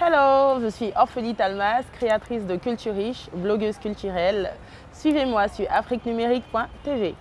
Hello, je suis Orphelie Talmas, créatrice de Culture Riche, blogueuse culturelle. Suivez-moi sur afriquenumérique.tv.